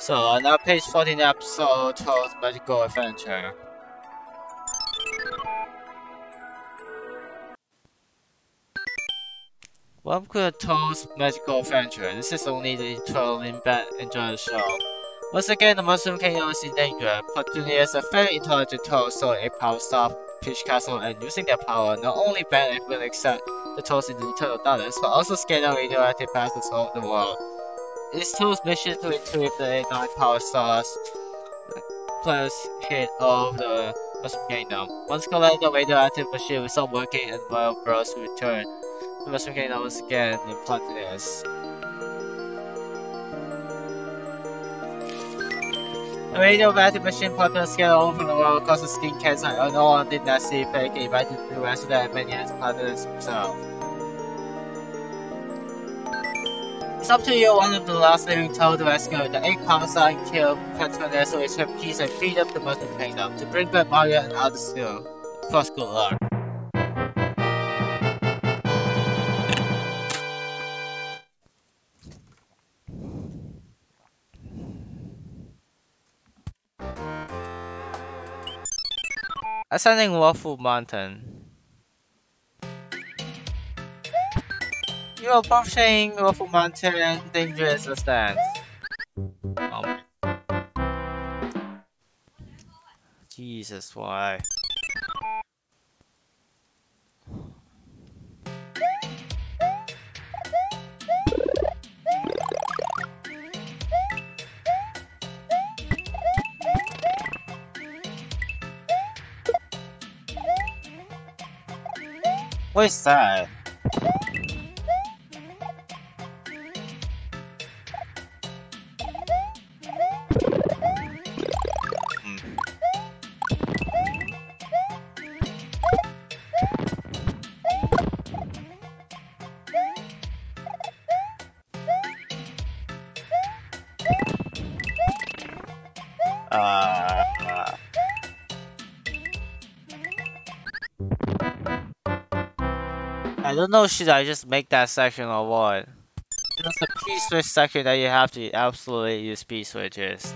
So, on our page 14 episode Toad's Magical Adventure. Welcome to Toad's Magical Adventure. This is only the troll in bed. Enjoy the show. Once again, the Mushroom Kingdom is in danger. Plutonia is a very intelligent toad, so a power stop Peach Castle and using their power, not only ban will accept the toads in the Eternal Darkness, but also scatter radioactive passes all over the world. It is tool's mission to retrieve the nine power stars, plus hit of the Mushroom Kingdom. Once collected, the radioactive machine will stop working and Wild Bros will return. The Mushroom Kingdom once again in Plutonus. The radioactive machine partners scatter over the world causes skin cancer and one did not see fake invited to resident and many as partners himself. It's up to you, one of the last living told to rescue the eight homicide and kill Petronas to return peace and freed up the Mushroom Kingdom to bring back Mario and others course, good luck. Ascending Waffle Mountain. You are approaching Waffle Mountain dangerous stance. Jesus, why? What is that? Don't know should I just make that section or what? It's the P-switch section that you have to absolutely use P-switches.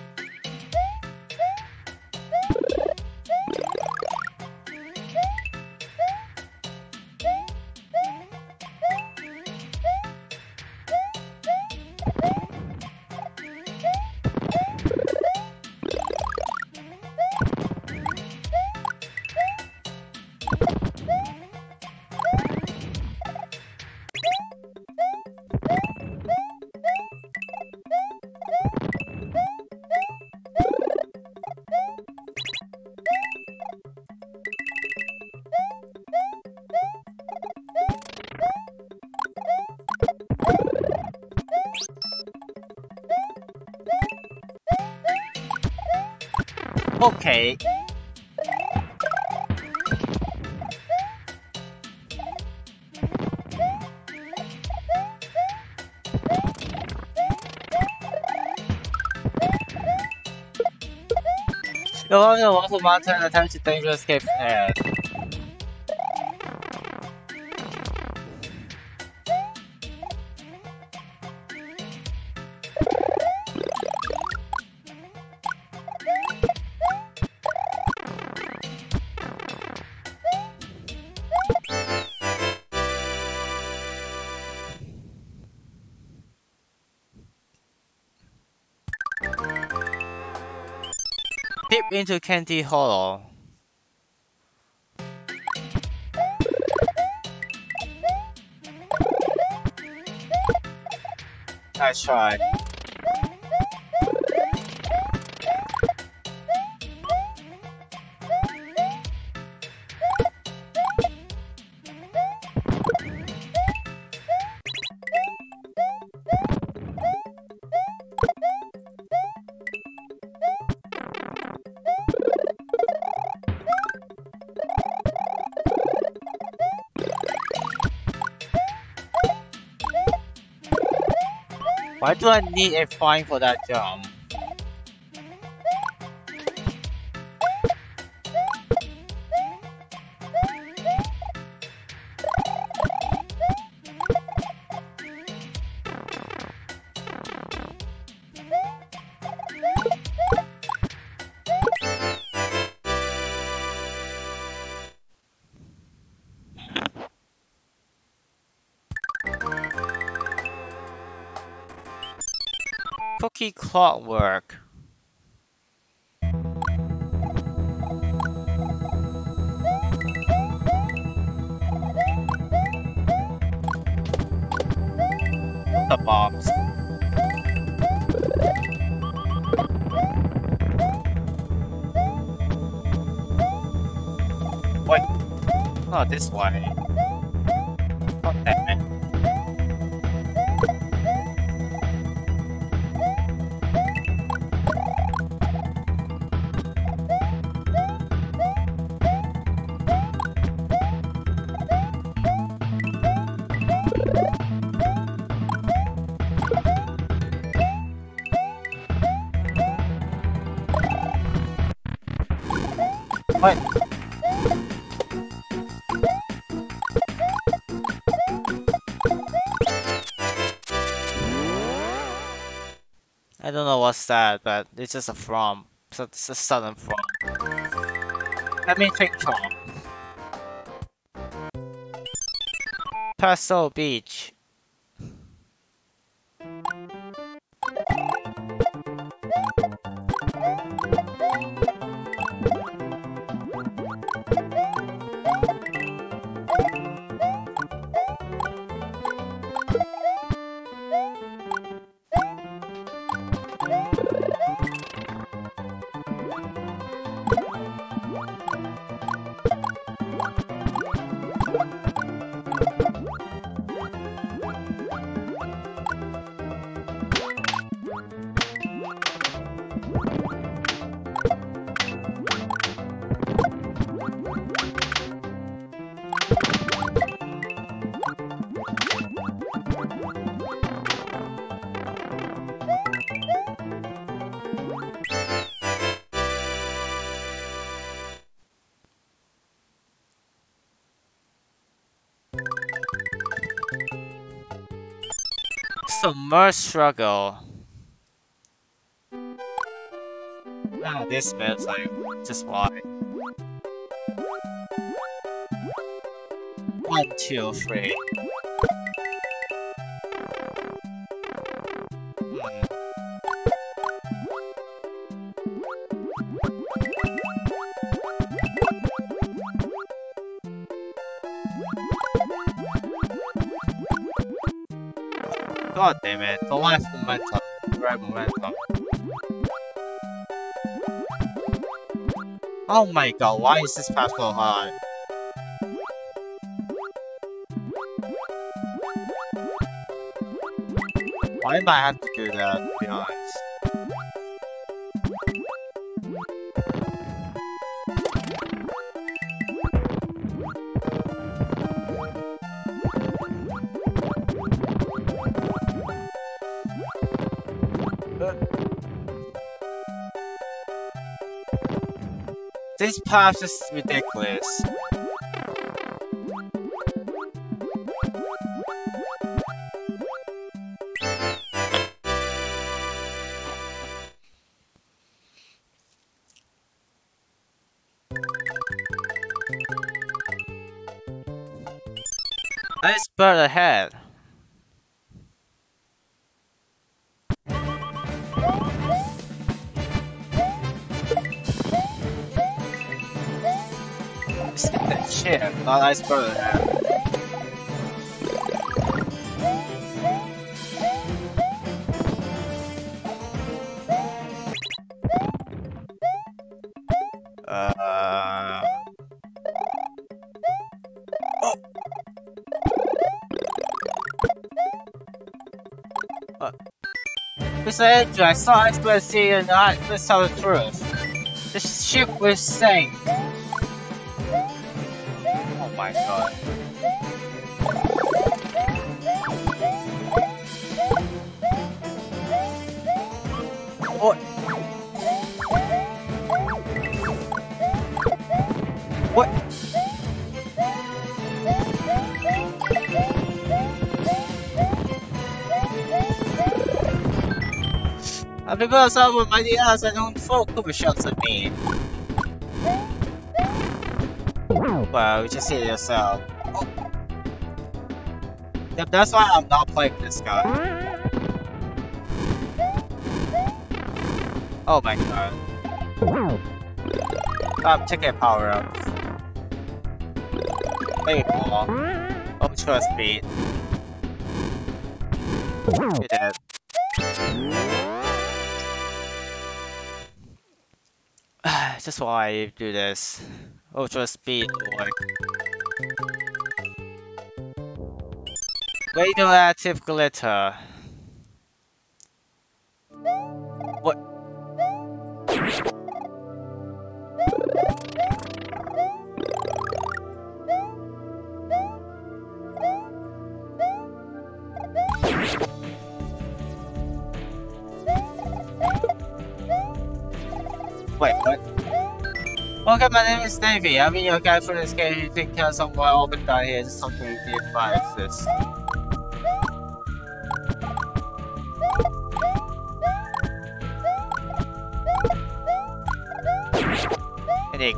Okay. You're on the Waffle Mountain and attempt to dangerous escape from into Candy Hollow. Nice try. Do I need a fine for that jump? Cookie clockwork. The bombs. Wait. Not oh, this way. That, but it's just a from. So it's a sudden from. Let me think from. Paso Beach. Submerged struggle. Ah, this smells like just why. One, two, three. God damn it, the life momentum. Right momentum. Oh my god, why is this path so hard? Why did I have to do that? This path is ridiculous. Nice bird ahead. Shit, not nice. Uh... Oh! Uh, Mr. Andrew, I saw expert see and I let's tell the truth. The ship was sank. My god. What? What? I someone by the eyes and don't focus shots at me. Well, you just see it yourself. Oh. Yep, that's why I'm not playing this guy. Oh my god. Um, I'm taking power up. Wait more. Ultra speed. You're dead. That's why I do this. Ultra speed like Radioactive glitter. Okay, my name is Davey. I'm your guide for this game. You think uh, somewhere open down here is something to advise this.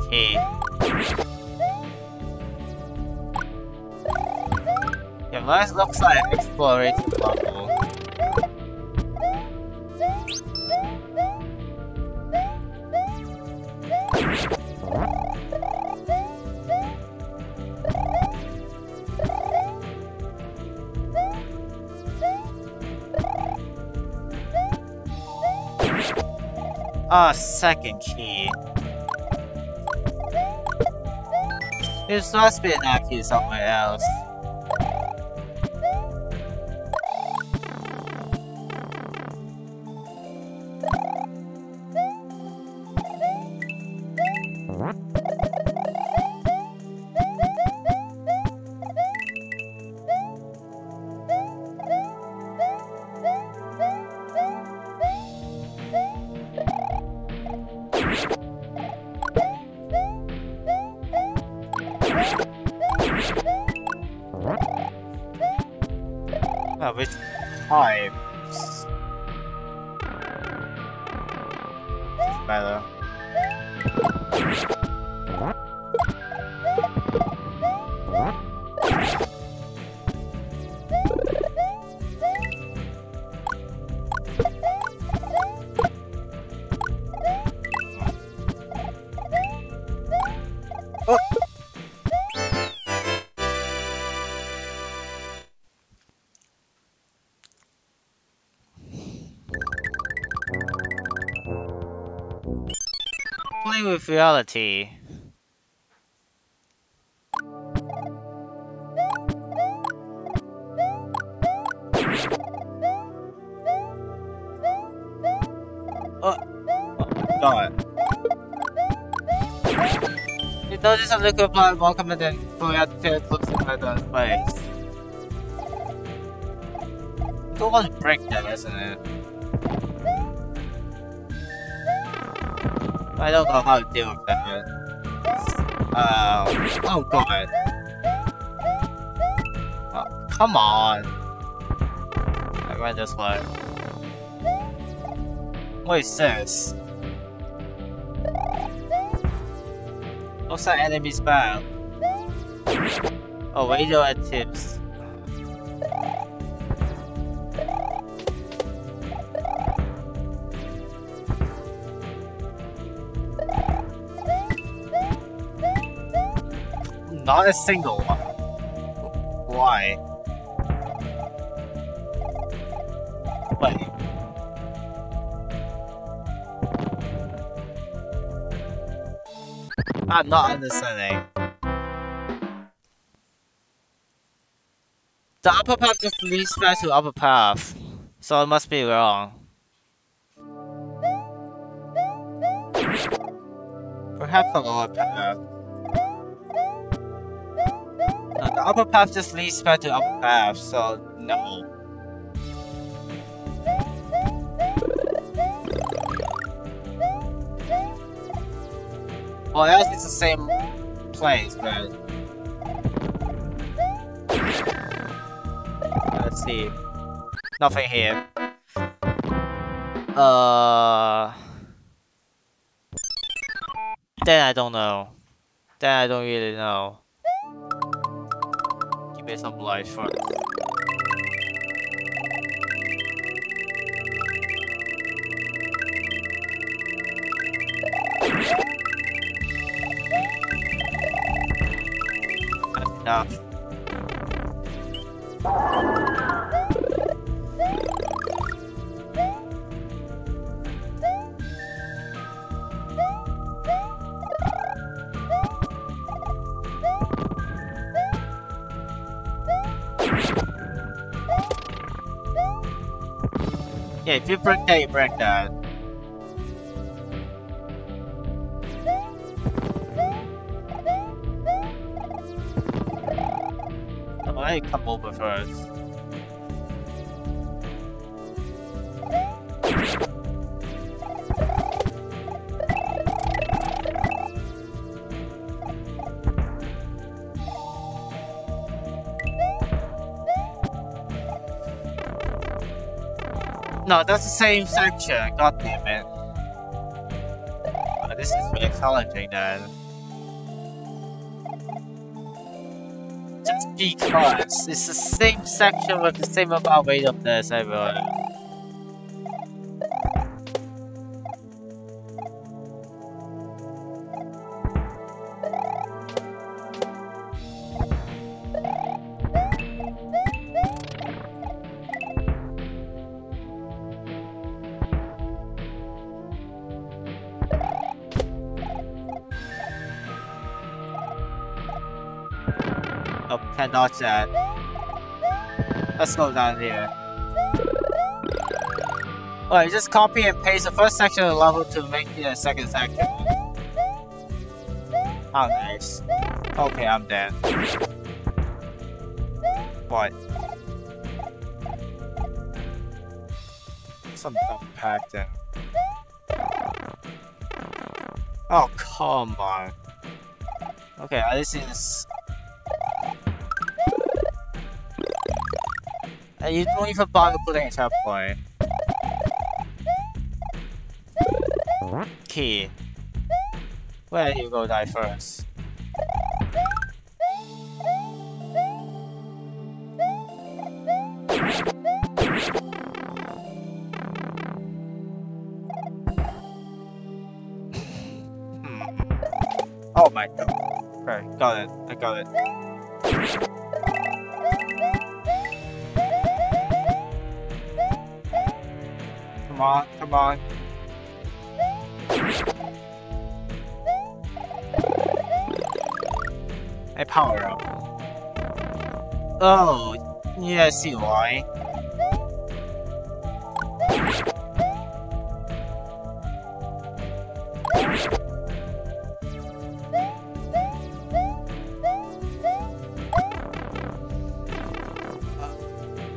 Key. Yeah, mine looks like exploration level. Second key. This must be an key somewhere else. Uh, With reality. Oh, god. You notice a liquid blood welcome and then going out the tail looks like the place. Want to break that, isn't it? I don't know how to deal with that. Uh, oh god. Oh, come on. I went this way. What is this? Looks like enemies back. Oh, radioactives. Not a single one. Why? Wait. I'm not understanding. The upper path just leads back to upper path, so it must be wrong. Perhaps the lower path. No, the upper path just leads back to the upper path, so no. Well, else it's the same place, but... Let's see. Nothing here. Uh... Then I don't know. Then I don't really know best life for enough. Yeah, if you break that, you break that. I come over first. No, that's the same section. God damn it. Oh, this is really challenging then. Just because it's the same section with the same amount of weight of this, everyone. Cannot chat. Let's go down here. Alright, just copy and paste the first section of the level to make the second section. Oh, nice. Okay, I'm dead. What? Some dumb packed in. Oh, come on. Okay, this just need this And you don't even bother putting a checkpoint. Key. Where you go die first? Hmm. Oh my god. Okay, got it. I got it. On, come on. I power up. Oh, yeah, I see why.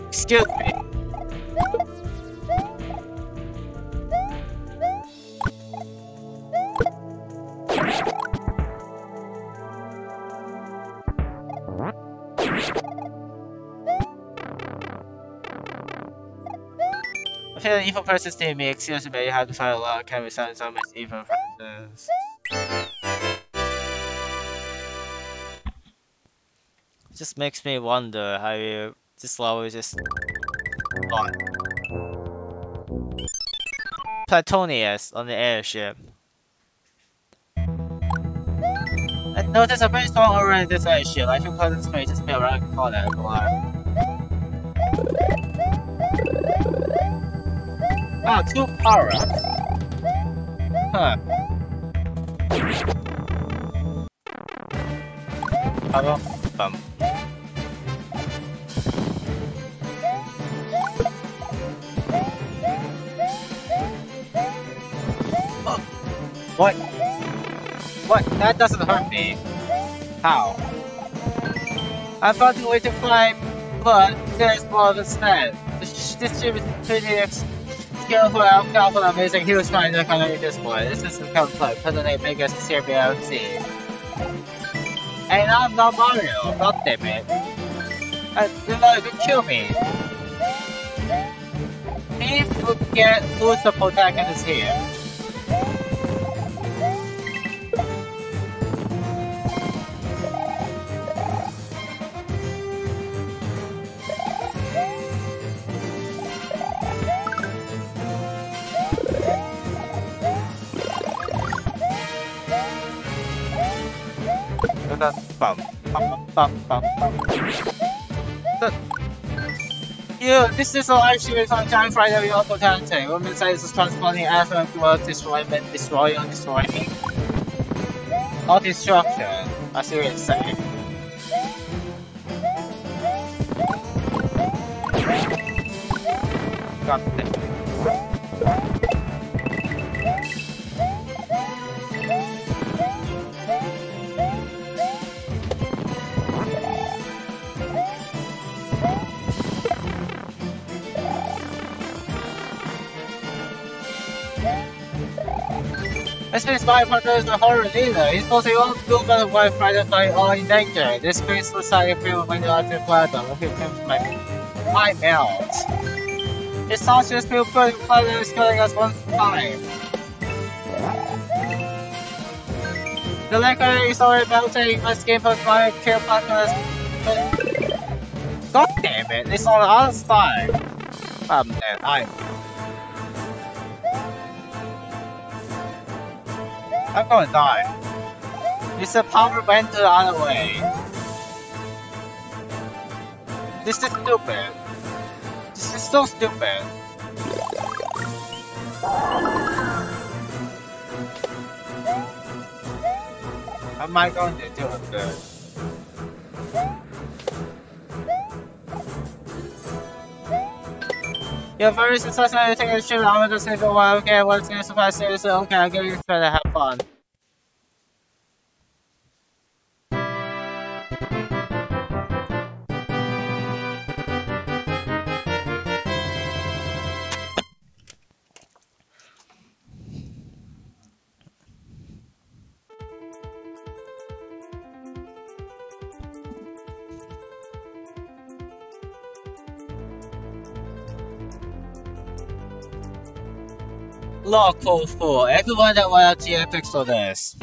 Excuse me. An evil person to me, excuse me, you have to find a lot of can we sound so much evil persons. Just makes me wonder how you this level is just gone. Platonius on the airship. I noticed a very strong aura in this airship. I think Pleasant Spray just be around the corner. Ah, two power. Huh. Power bump. Oh. What? What? That doesn't hurt me. How? I found a way to climb, but there's more instead. This, this ship is pretty skillful and powerful amazing trying to economic display. This is the complete present biggest CBLC. And I'm not Mario, god damn it. And you're even kill me. He forget who's the protagonist here. Bum. Yeah, this is all actually from Giant Friday we also talented. Women says it's transporting Earth towards destroyment, destroying, destroying. All destruction, I see what it's saying. Got it. Is the horror leader. He's supposed to all blue but firefighters are all in danger. This creates when you are to platinum. Look at him like I melt. His sausages feel burning fire is killing us one time. The liquor is already melting. My skin for my kill partners. God damn it, it's on the other side. Oh man, I I'm gonna die. This power went the other way. This is stupid. This is so stupid. How am I going to do this? You're very successful at taking a trip. I'm gonna say for a while. Okay, what's gonna surprise seriously? Okay, I'll give you a to have fun. Law code 4. Everyone that will GFX for this.